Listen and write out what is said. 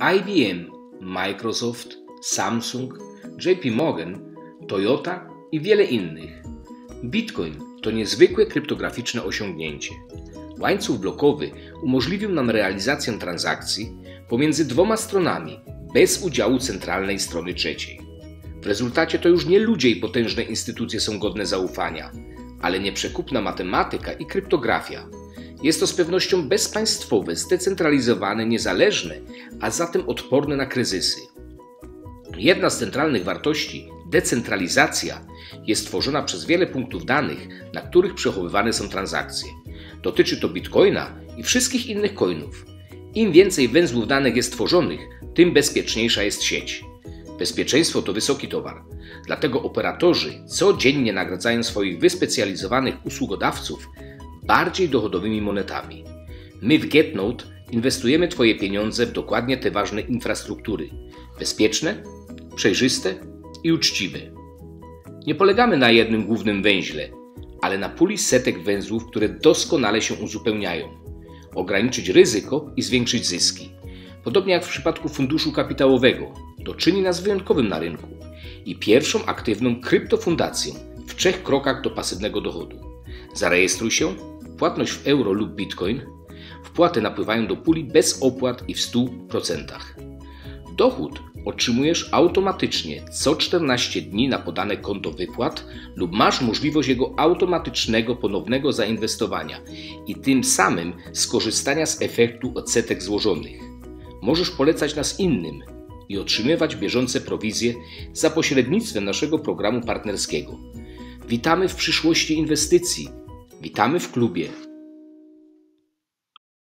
IBM, Microsoft, Samsung, JP Morgan, Toyota i wiele innych. Bitcoin to niezwykłe kryptograficzne osiągnięcie. Łańcuch blokowy umożliwił nam realizację transakcji pomiędzy dwoma stronami bez udziału centralnej strony trzeciej. W rezultacie to już nie ludzie i potężne instytucje są godne zaufania, ale nieprzekupna matematyka i kryptografia. Jest to z pewnością bezpaństwowe, zdecentralizowane, niezależne, a zatem odporne na kryzysy. Jedna z centralnych wartości, decentralizacja, jest tworzona przez wiele punktów danych, na których przechowywane są transakcje. Dotyczy to bitcoina i wszystkich innych coinów. Im więcej węzłów danych jest tworzonych, tym bezpieczniejsza jest sieć. Bezpieczeństwo to wysoki towar, dlatego operatorzy codziennie nagradzają swoich wyspecjalizowanych usługodawców bardziej dochodowymi monetami. My w GetNote inwestujemy Twoje pieniądze w dokładnie te ważne infrastruktury bezpieczne, przejrzyste i uczciwe. Nie polegamy na jednym głównym węźle, ale na puli setek węzłów, które doskonale się uzupełniają. Ograniczyć ryzyko i zwiększyć zyski. Podobnie jak w przypadku funduszu kapitałowego, to czyni nas wyjątkowym na rynku i pierwszą aktywną kryptofundacją w trzech krokach do pasywnego dochodu. Zarejestruj się, płatność w euro lub bitcoin, wpłaty napływają do puli bez opłat i w 100%. Dochód otrzymujesz automatycznie co 14 dni na podane konto wypłat lub masz możliwość jego automatycznego ponownego zainwestowania i tym samym skorzystania z efektu odsetek złożonych. Możesz polecać nas innym i otrzymywać bieżące prowizje za pośrednictwem naszego programu partnerskiego. Witamy w przyszłości inwestycji. Witamy w klubie